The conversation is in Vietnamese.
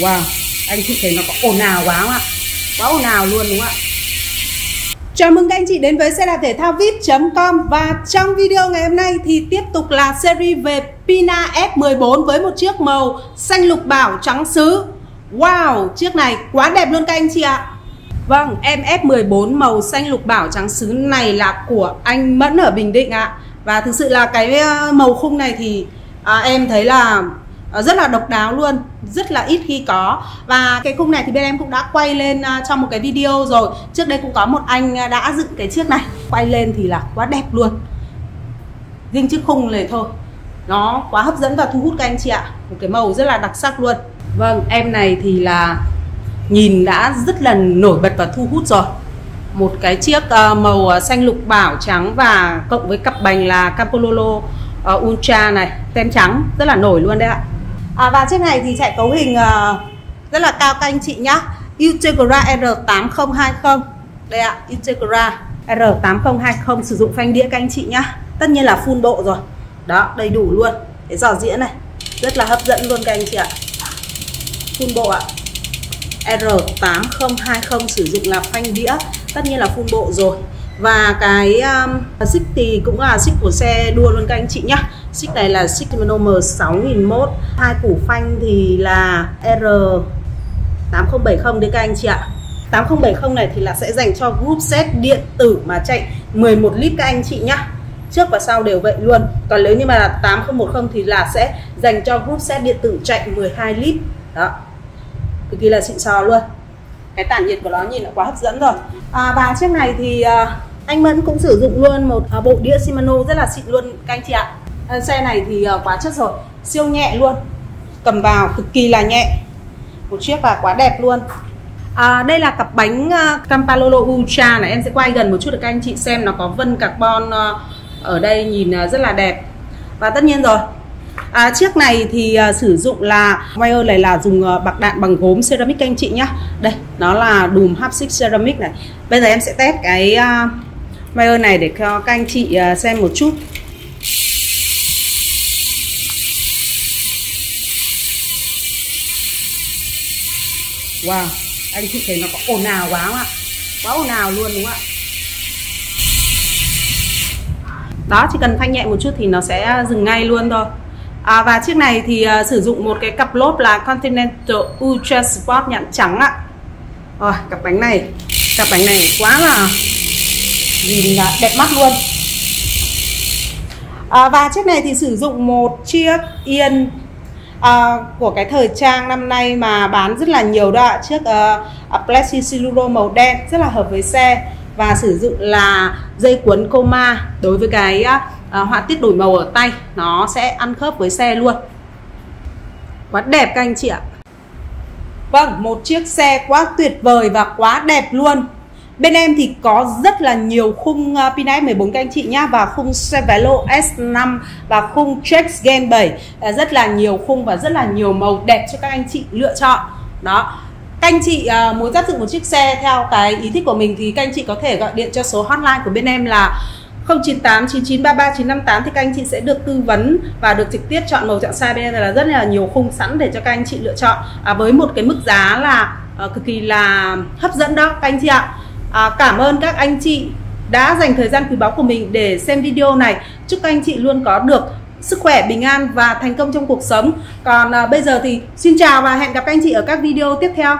Wow, anh chị thấy nó có ồn ào quá không ạ? Quá ồn ào luôn đúng không ạ? Chào mừng các anh chị đến với xe đạp thể thao vip.com Và trong video ngày hôm nay thì tiếp tục là series về Pina F14 với một chiếc màu xanh lục bảo trắng sứ Wow, chiếc này quá đẹp luôn các anh chị ạ Vâng, em F14 màu xanh lục bảo trắng sứ này là của anh Mẫn ở Bình Định ạ Và thực sự là cái ờ, màu khung này thì à, em thấy là Ờ, rất là độc đáo luôn, rất là ít khi có. Và cái khung này thì bên em cũng đã quay lên à, trong một cái video rồi. Trước đây cũng có một anh à, đã dựng cái chiếc này. Quay lên thì là quá đẹp luôn. Riêng chiếc khung này thôi. Nó quá hấp dẫn và thu hút các anh chị ạ. Một cái màu rất là đặc sắc luôn. Vâng em này thì là nhìn đã rất là nổi bật và thu hút rồi. Một cái chiếc ờ, màu ờ, xanh lục bảo trắng và cộng với cặp bành là Campololo Ultra này. Tem trắng, rất là nổi luôn đấy ạ à, và chiếc này thì chạy cấu hình uh, rất là cao các anh chị nhá. Integra R8020 đây ạ Integra R8020 sử dụng phanh đĩa các anh chị nhá. Tất nhiên là full độ rồi. Đó đầy đủ luôn. Cái giỏ dĩa này rất là hấp dẫn luôn các anh chị ạ. Full bộ ạ. R8020 sử dụng là phanh đĩa. Tất nhiên là full bộ rồi. Và cái um, xích thì cũng là xích của xe đua luôn các anh chị nhá xích này là xích Shimano M6001 hai củ phanh thì là R8070 đấy các anh chị ạ. 8070 này thì là sẽ dành cho group set điện tử mà chạy 11 lít các anh chị nhá. Trước và sau đều vậy luôn. Còn nếu như mà là 8010 thì là sẽ dành cho group set điện tử chạy 12 lít. Đó. Cực kỳ là xịn sò luôn. Cái tản nhiệt của nó nhìn là quá hấp dẫn rồi. À, và chiếc này thì à, anh Mẫn cũng sử dụng luôn một à, bộ đĩa Shimano rất là xịn luôn các anh chị ạ. Ờ, xe này thì ờ, quá chất rồi. Siêu nhẹ luôn. Cầm vào cực kỳ là nhẹ. Một chiếc và quá đẹp luôn. À, đây là cặp bánh ờ, Campalolo Ultra này. Em sẽ quay gần một chút để các anh chị xem nó có vân carbon ở đây nhìn rất là đẹp. Và tất nhiên rồi. À, chiếc này thì à, sử dụng là wire này là dùng à, bạc đạn bằng gốm ceramic các anh chị nhá. Đây nó là đùm hapsic ceramic này. Bây giờ em sẽ test cái à, wire này để cho các anh chị à, xem một chút. Wow, anh chị thấy nó có ồn ào quá không ạ? Quá ồn ào luôn đúng không ạ? Đó, chỉ cần phanh nhẹ một chút thì nó sẽ à, dừng ngay luôn thôi à, Và chiếc này thì uh, sử dụng một cái cặp lốp là Continental Ultra Sport nhãn trắng ạ Rồi, cặp bánh này Cặp bánh này quá là nhìn là đẹp mắt luôn à, Và chiếc này thì sử dụng một chiếc yên Ờ, của cái thời trang năm nay mà bán rất là nhiều đó ạ. Chiếc ờ, uh, Plexi Siluro màu đen rất là hợp với xe và sử dụng là dây cuốn coma đối với cái uh, họa tiết đổi màu ở tay. Nó sẽ ăn khớp với xe luôn. Quá đẹp các anh chị ạ. Vâng, một chiếc xe quá tuyệt vời và quá đẹp luôn. Bên em thì có rất là nhiều khung uh, Pina F14 các anh chị nhá Và khung Cervelo S5 và khung trex Gen 7 ờ, Rất là nhiều khung và rất là nhiều màu đẹp cho các anh chị lựa chọn. Đó. Các anh chị ờ, muốn giáp dựng một chiếc xe theo cái ý thích của mình thì các anh chị có thể gọi điện cho số hotline của bên em là 098 9933 958 thì các anh chị sẽ được tư vấn và được trực tiếp chọn màu chọn size. Bên em là rất là nhiều khung sẵn để cho các anh chị lựa chọn. À, với một cái mức giá là à, cực kỳ là hấp dẫn đó các anh chị ạ à, cảm ơn các anh chị đã dành thời gian quý báu của mình để xem video này. Chúc các anh chị luôn có được sức khỏe bình an và thành công trong cuộc sống. Còn à, bây giờ thì xin chào và hẹn gặp các anh chị ở các video tiếp theo.